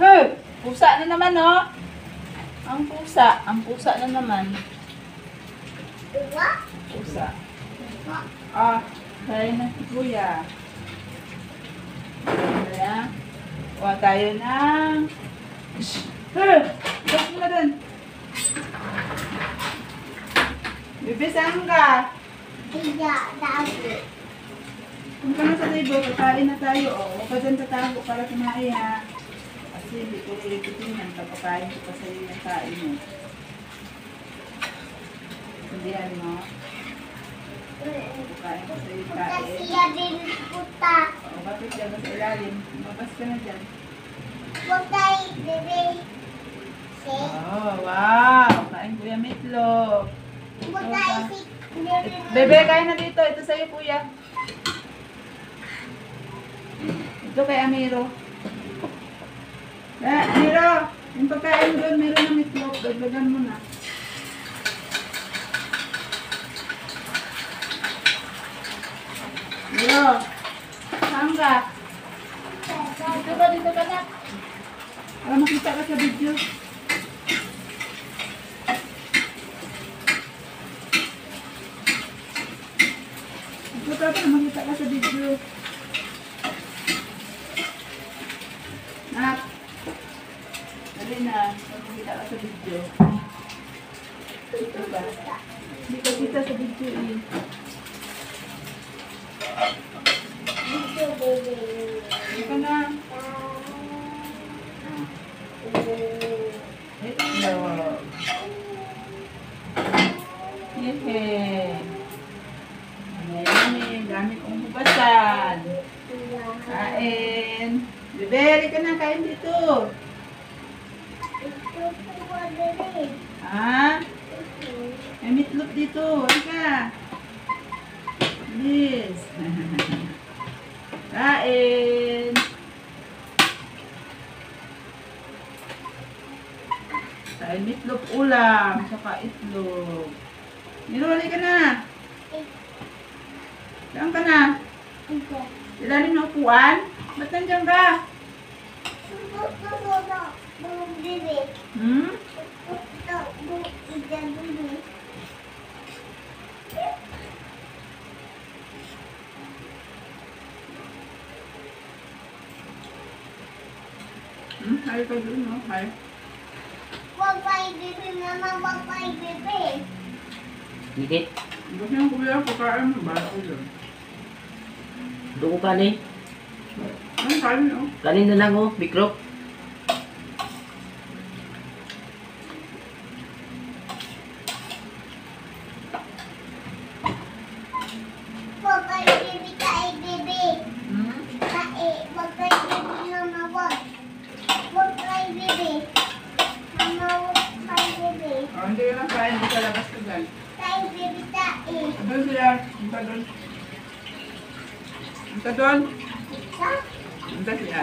Hey! Pusa na naman, oh. Ang pusa. Ang pusa na naman. Pusa. Ah, kaya na si Kuya. Kaya, kuha tayo ng... Hey! Bas na dun. Bebe, saan ka? Tiga, dati. Kung ka na sa table, kakain na tayo. O, huwag ka dyan tatago para kumain ha. Kasi hindi ko ulitin yan. Kapakain ko pa sa'yo yung kain mo. Hindihan mo. Kapakain ko sa'yo yung Puta kain. siya din puta. O, bakit dyan sa ilalim? Mabas ka na dyan. Puta bebe. Oh, wow! Kain kuya meatloaf. Puta si. Bebe, kain na dito. Ito sa'yo, kuya. Ito kay Amiro. Eh, Amiro, yung pagkain doon, meron ng meatloaf. Dagdagan mo na. Amiro, saan ka? Dito ka, dito ka na. Para makita ka sa video. Dito ka para makita ka sa video. Nak. Dali na. Para makita ka sa video. Dito ba? Hindi ka kita sa video eh. Dito na. Hello. Yehey. Ayan. Dami kong hugasan. Kain. Bebe, ka na. Kain dito. Ito bebe. Ha? May meatloaf dito. Halika. Bilis. Kain. Kain meatloaf ulam. Saka itlog. Miro, halika na. Saan ka na? Ilalim ng upuan? Ba't nandiyan ka? Po na. Hmm? Hmm? Hari ka dun, no? Hari. Wag kay bebe mama. Wag kay bebe. Dikit. Gusto yung kuya, pagkain mo ba? Doon ko kanin. Ang kain, no? Kanin na lang oh, mikrok. Doon sila. Punta doon. Punta doon. Sa? Punta siya.